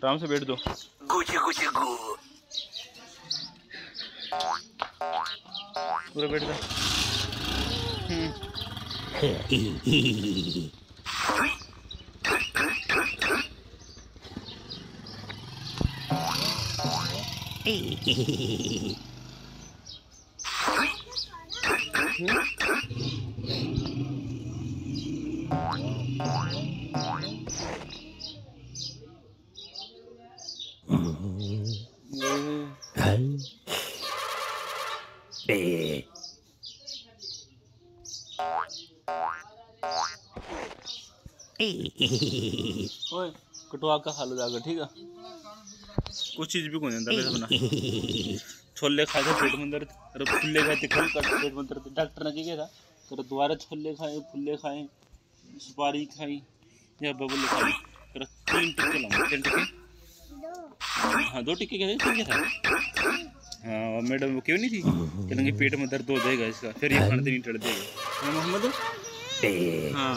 आराम से बैठ दो पूरा बैठ जा ओए, कटवा का हाल जाकर ठीक है? कुछ चीज़ भी कोई अंदर बना। छोले खाए थे, पेट में दर्द। अरे फुल्ले खाए थे, कल कट पेट में दर्द। डॉक्टर ने क्या था? कर दोबारा छोले खाए, फुल्ले खाए सुपारी खाई या बबल खाई कर तीन टिक्के लाऊँगा, तीन टिक्के? हाँ दो टिक्के क्या क्या था। हाँ और मैडम वो क्यों नहीं थी? कहेंगे पेट में दर्द हो जाएगा इसका फिर ये खाने नहीं टड़ देगा हाँ, मोहम्मद? हाँ।